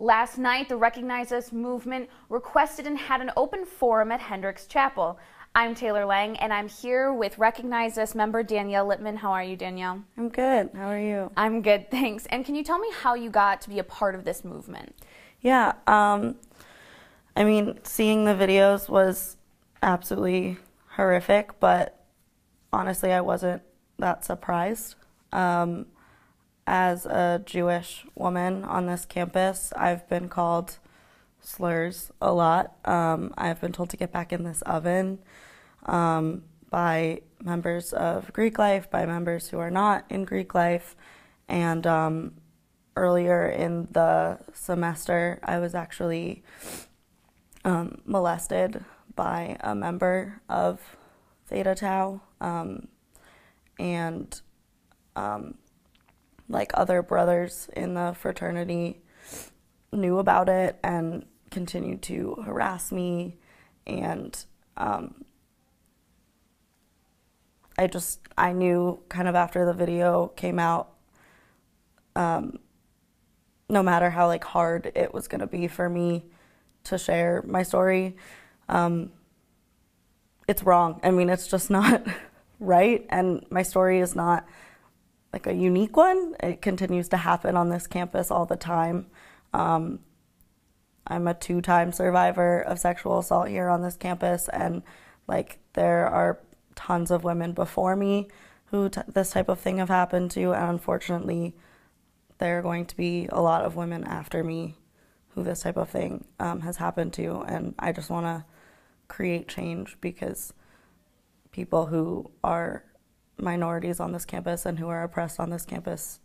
Last night, the Recognize Us movement requested and had an open forum at Hendricks Chapel. I'm Taylor Lang, and I'm here with Recognize Us member Danielle Lippman. How are you, Danielle? I'm good. How are you? I'm good, thanks. And can you tell me how you got to be a part of this movement? Yeah, um, I mean, seeing the videos was absolutely horrific, but honestly, I wasn't that surprised. Um, as a Jewish woman on this campus, I've been called slurs a lot. Um, I've been told to get back in this oven um, by members of Greek life, by members who are not in Greek life. And um, earlier in the semester, I was actually um, molested by a member of Theta Tau. Um, and um, like other brothers in the fraternity knew about it and continued to harass me. And um, i just i knew kind of after the video came out um, no matter how like hard it was going to be for me to share my story um, it's wrong. I mean it's just not right. And my story is not like a unique one. It continues to happen on this campus all the time. Um, I'm a two time survivor of sexual assault here on this campus, and like there are tons of women before me who t- this type of thing have happened to, and unfortunately, there are going to be a lot of women after me who this type of thing um, has happened to, and I just want to create change because people who are minorities on this campus and who are oppressed on this campus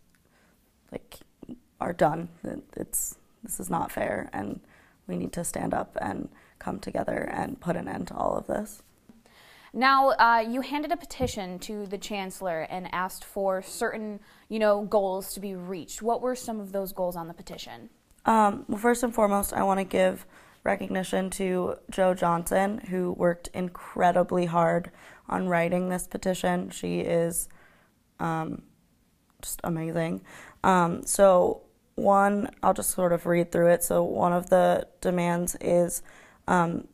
like are done. It's this is not fair and we need to stand up and come together and put an end to all of this. Now uh, you handed a petition to the chancellor and asked for certain you know goals to be reached. What were some of those goals on the petition? Um, well first and foremost i want to give recognition to joe johnson who worked incredibly hard on writing this petition. She is um, just amazing. Um, so, one, I'll just sort of read through it. So, one of the demands is um,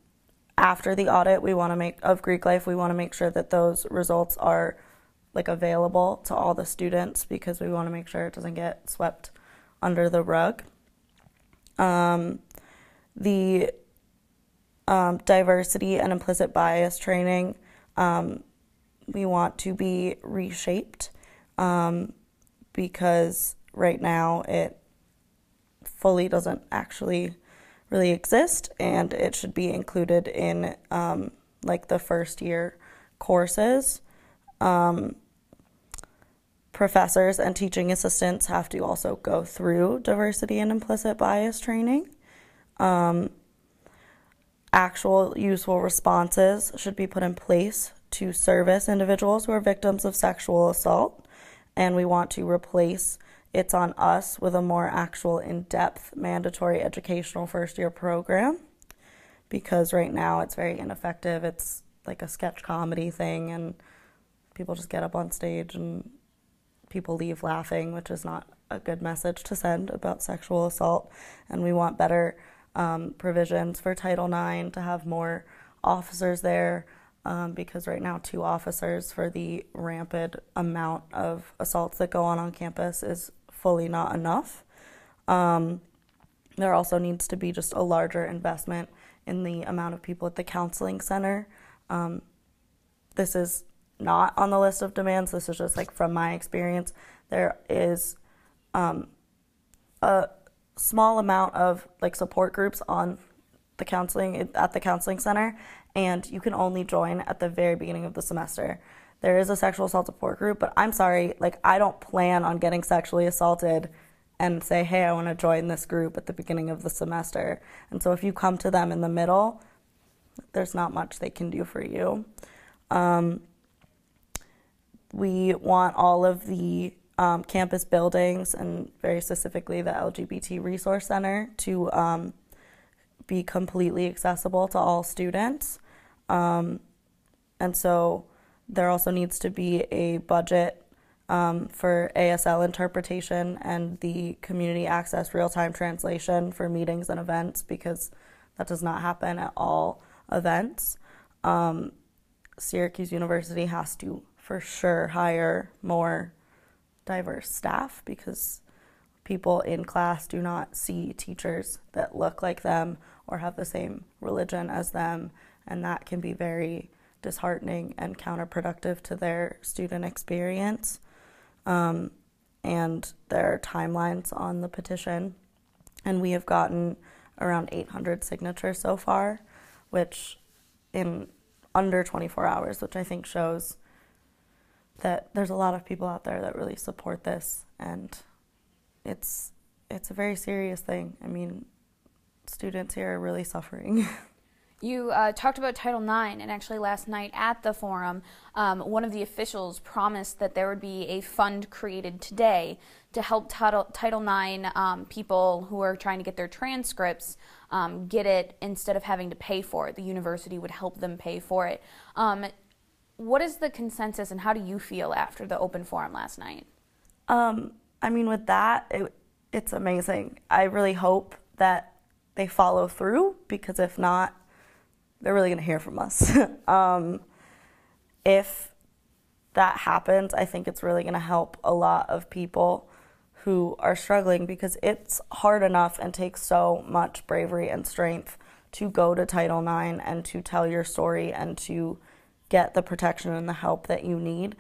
after the audit, we want to make of Greek life, we want to make sure that those results are like available to all the students because we want to make sure it doesn't get swept under the rug. The um, diversity and implicit bias training um, we want to be reshaped um, because right now it fully doesn't actually really exist and it should be included in um, like the first year courses. Um, professors and teaching assistants have to also go through diversity and implicit bias training. Um, actual useful responses should be put in place to service individuals who are victims of sexual assault, and we want to replace It's on Us with a more actual in depth mandatory educational first year program because right now it's very ineffective. It's like a sketch comedy thing, and people just get up on stage and people leave laughing, which is not a good message to send about sexual assault. And we want better um, provisions for Title IX to have more officers there um, because right now, two officers for the rampant amount of assaults that go on on campus is fully not enough. Um, there also needs to be just a larger investment in the amount of people at the counseling center. Um, this is not on the list of demands. This is just like from my experience. There is um, a small amount of like support groups on the counseling at the counseling center and you can only join at the very beginning of the semester. There is a sexual assault support group, but I'm sorry, like I don't plan on getting sexually assaulted and say, "Hey, I want to join this group at the beginning of the semester." And so if you come to them in the middle, there's not much they can do for you. Um, we want all of the um, campus buildings and very specifically the LGBT Resource Center to um, be completely accessible to all students. Um, and so there also needs to be a budget um, for ASL interpretation and the community access real time translation for meetings and events because that does not happen at all events. Um, Syracuse University has to for sure hire more diverse staff because people in class do not see teachers that look like them or have the same religion as them, and that can be very disheartening and counterproductive to their student experience. Um, and there are timelines on the petition, and we have gotten around 800 signatures so far, which in under 24 hours, which I think shows that there's a lot of people out there that really support this, and it's it's a very serious thing. I mean, students here are really suffering. You uh, talked about Title IX, and actually last night at the forum, um, one of the officials promised that there would be a fund created today to help Title, Title IX um, people who are trying to get their transcripts um, get it instead of having to pay for it. The university would help them pay for it. What is the consensus, and how do you feel after the open forum last night? Um, I mean, with that, it, it's amazing. I really hope that they follow through because if not, they're really going to hear from us. um, if that happens, I think it's really going to help a lot of people who are struggling because it's hard enough and takes so much bravery and strength to go to Title IX and to tell your story and to get the protection and the help that you need.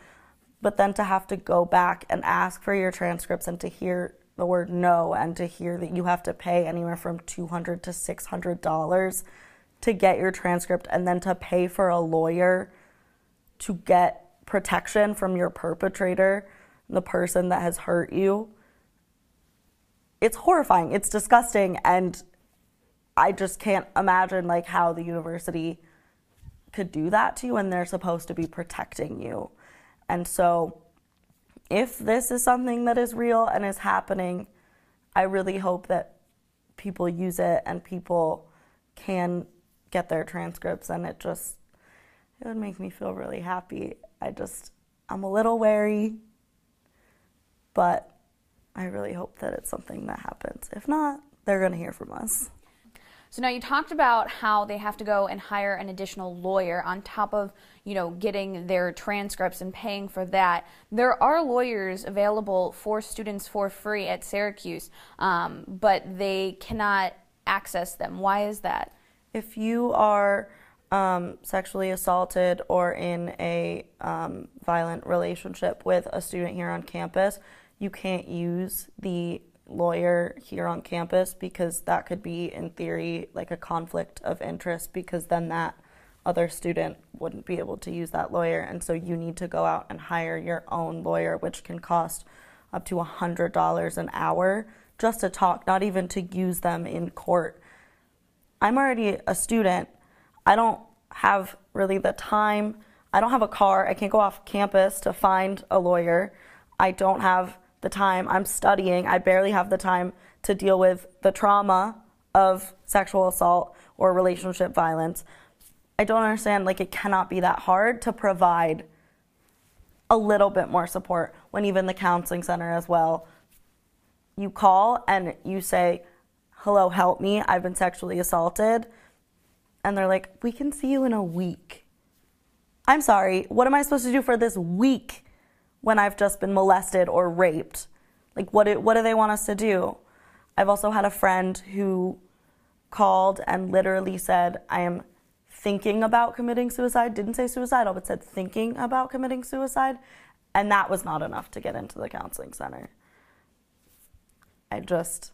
But then to have to go back and ask for your transcripts and to hear the word no and to hear that you have to pay anywhere from 200 to $600 to get your transcript and then to pay for a lawyer to get protection from your perpetrator, the person that has hurt you. It's horrifying. It's disgusting and I just can't imagine like how the university could do that to you and they're supposed to be protecting you. And so if this is something that is real and is happening, I really hope that people use it and people can get their transcripts and it just it would make me feel really happy. I just I'm a little wary, but I really hope that it's something that happens. If not, they're going to hear from us. So now you talked about how they have to go and hire an additional lawyer on top of, you know, getting their transcripts and paying for that. There are lawyers available for students for free at Syracuse, um, but they cannot access them. Why is that? If you are um, sexually assaulted or in a um, violent relationship with a student here on campus, you can't use the lawyer here on campus because that could be, in theory, like a conflict of interest because then that other student wouldn't be able to use that lawyer. And so you need to go out and hire your own lawyer, which can cost up to $100 an hour just to talk, not even to use them in court. I'm already a student. I don't have really the time. I don't have a car. I can't go off campus to find a lawyer. I don't have the time. I'm studying. I barely have the time to deal with the trauma of sexual assault or relationship violence. I don't understand, like, it cannot be that hard to provide a little bit more support when even the counseling center as well. You call and you say, Hello, help me. I've been sexually assaulted. And they're like, We can see you in a week. I'm sorry, what am I supposed to do for this week when I've just been molested or raped? Like, what do, what do they want us to do? I've also had a friend who called and literally said, I am thinking about committing suicide. Didn't say suicidal, but said thinking about committing suicide. And that was not enough to get into the counseling center. I just,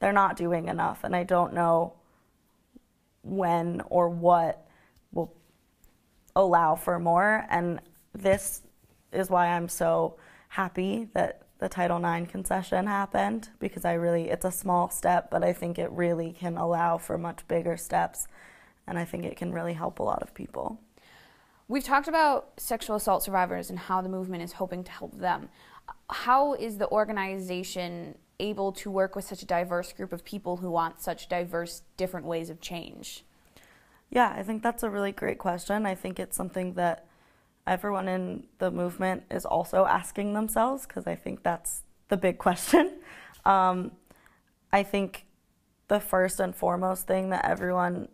they're not doing enough. And I don't know when or what will allow for more. And this is why I'm so happy that the Title IX concession happened because I really, it's a small step, but I think it really can allow for much bigger steps. And I think it can really help a lot of people. We've talked about sexual assault survivors and how the movement is hoping to help them. How is the organization able to work with such a diverse group of people who want such diverse, different ways of change? Yeah, I think that's a really great question. I think it's something that everyone in the movement is also asking themselves, because I think that's the big question. Um, I think the first and foremost thing that everyone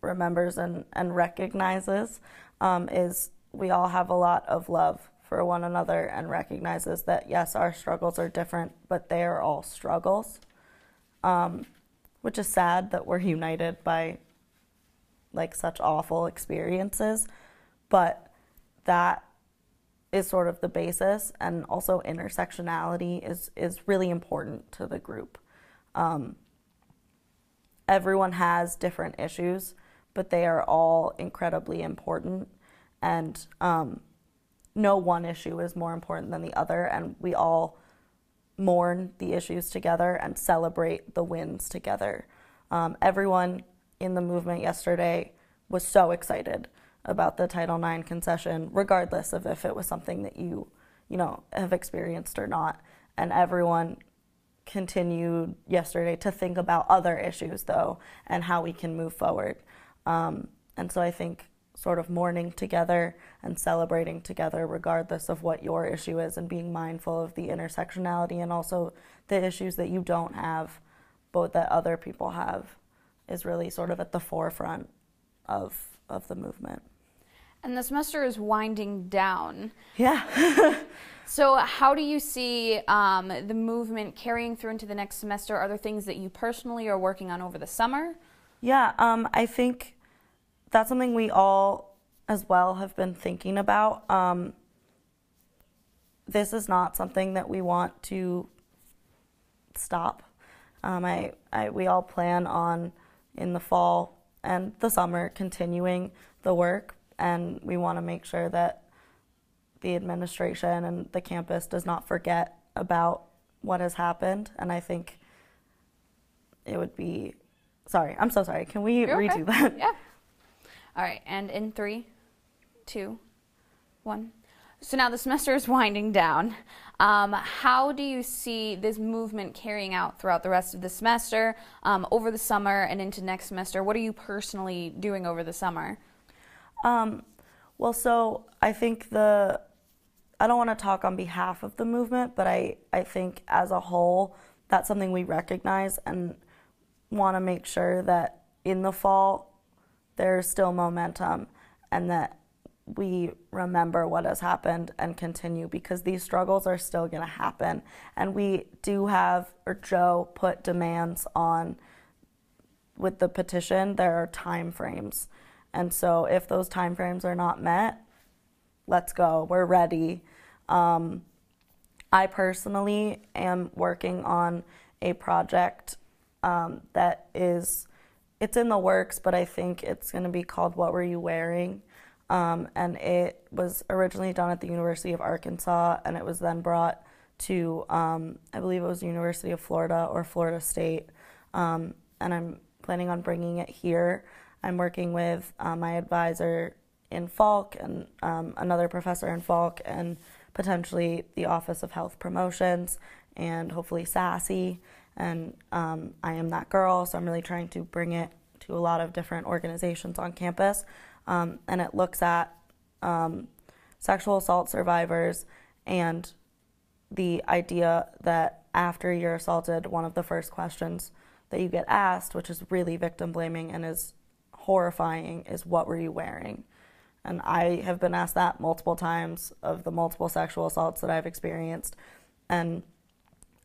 remembers and, and recognizes um, is we all have a lot of love for one another and recognizes that yes, our struggles are different, but they are all struggles. Um, which is sad that we're united by like such awful experiences, but that is sort of the basis, and also intersectionality is is really important to the group. Um, everyone has different issues, but they are all incredibly important, and um, no one issue is more important than the other, and we all mourn the issues together and celebrate the wins together. Um, everyone in the movement yesterday was so excited about the Title IX concession, regardless of if it was something that you, you know, have experienced or not. And everyone continued yesterday to think about other issues, though, and how we can move forward. Um, and so I think sort of mourning together and celebrating together, regardless of what your issue is, and being mindful of the intersectionality and also the issues that you don't have, but that other people have, is really sort of at the forefront of of the movement. And the semester is winding down. Yeah. so, how do you see um, the movement carrying through into the next semester? Are there things that you personally are working on over the summer? Yeah, um, I think that's something we all, as well, have been thinking about. Um, this is not something that we want to stop. Um, I, I, we all plan on in the fall and the summer continuing the work, and we want to make sure that the administration and the campus does not forget about what has happened. And I think it would be sorry, I'm so sorry. Can we You're redo okay. that? Yeah. All right, and in three, two, one. So now the semester is winding down. Um, how do you see this movement carrying out throughout the rest of the semester, um, over the summer, and into next semester? What are you personally doing over the summer? Um, well, so I think the I don't want to talk on behalf of the movement, but I, I think as a whole, that's something we recognize and want to make sure that in the fall there's still momentum and that we remember what has happened and continue because these struggles are still going to happen. And we do have, or Joe put demands on with the petition, there are time frames. And so if those timeframes are not met, let's go. We're ready. Um, I personally am working on a project um, that is it's in the works, but I think it's going to be called "What Were You Wearing," um, and it was originally done at the University of Arkansas, and it was then brought to um, I believe it was University of Florida or Florida State, um, and I'm planning on bringing it here. I'm working with uh, my advisor in Falk and um, another professor in Falk and potentially the Office of Health Promotions and hopefully SASE. And um, I am that girl, so I'm really trying to bring it to a lot of different organizations on campus. Um, and it looks at um, sexual assault survivors and the idea that after you're assaulted, one of the first questions that you get asked, which is really victim blaming and is horrifying, is what were you wearing? And I have been asked that multiple times of the multiple sexual assaults that I've experienced. And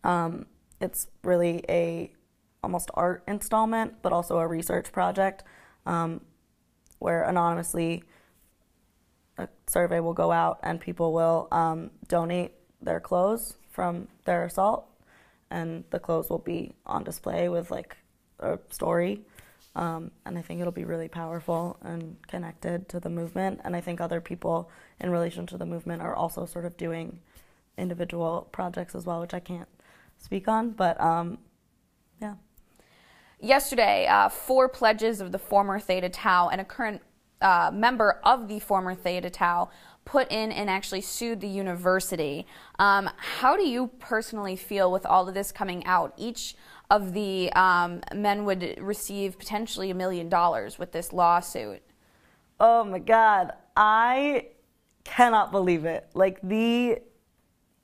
um, it's really a almost art installment, but also a research project um, where anonymously a survey will go out and people will um, donate their clothes from their assault, and the clothes will be on display with like a story um, and I think it'll be really powerful and connected to the movement. And I think other people in relation to the movement are also sort of doing individual projects as well, which I can't speak on. But um, yeah. Yesterday, uh, four pledges of the former Theta Tau and a current uh, member of the former Theta Tau put in and actually sued the university. Um, how do you personally feel with all of this coming out? Each of the um, men would receive potentially a million dollars with this lawsuit. Oh my God. I cannot believe it. Like the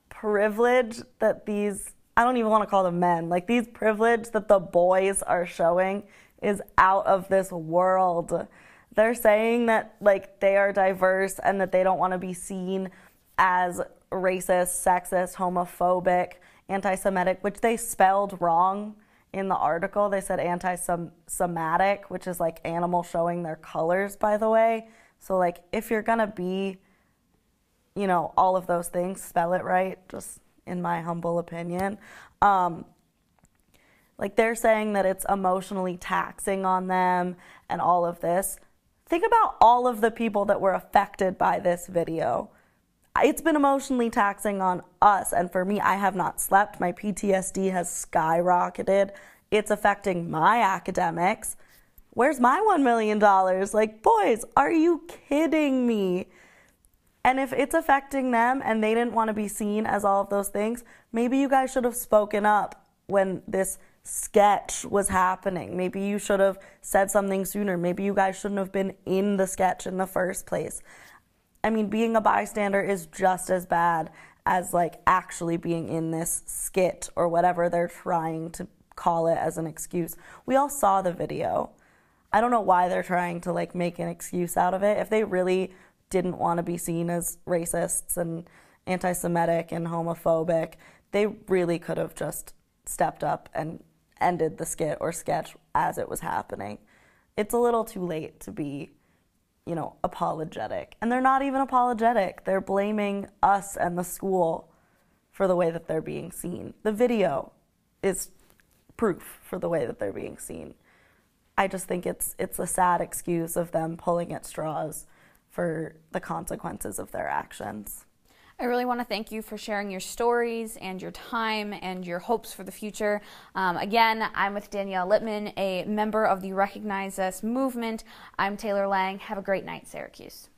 privilege that these I don't even want to call them men. Like these privilege that the boys are showing is out of this world. They're saying that like they are diverse and that they don't want to be seen as racist, sexist, homophobic, anti-Semitic, which they spelled wrong in the article. They said anti-Semitic, which is like animal showing their colors, by the way. So like if you're gonna be, you know, all of those things, spell it right. Just in my humble opinion. Um, like they're saying that it's emotionally taxing on them and all of this. Think about all of the people that were affected by this video. It's been emotionally taxing on us, and for me, I have not slept. My PTSD has skyrocketed. It's affecting my academics. Where's my $1 million? Like, boys, are you kidding me? And if it's affecting them and they didn't want to be seen as all of those things, maybe you guys should have spoken up when this sketch was happening. Maybe you should have said something sooner. Maybe you guys shouldn't have been in the sketch in the first place. I mean, being a bystander is just as bad as like actually being in this skit or whatever they're trying to call it as an excuse. We all saw the video. I don't know why they're trying to like make an excuse out of it. If they really didn't want to be seen as racists and anti Semitic and homophobic, they really could have just stepped up and ended the skit or sketch as it was happening. It's a little too late to be, you know, apologetic. And they're not even apologetic. They're blaming us and the school for the way that they're being seen. The video is proof for the way that they're being seen. I just think it's it's a sad excuse of them pulling at straws for the consequences of their actions. I really want to thank you for sharing your stories and your time and your hopes for the future. Um, again, I'm with Danielle Lippman, a member of the Recognize Us movement. I'm Taylor Lang. Have a great night, Syracuse.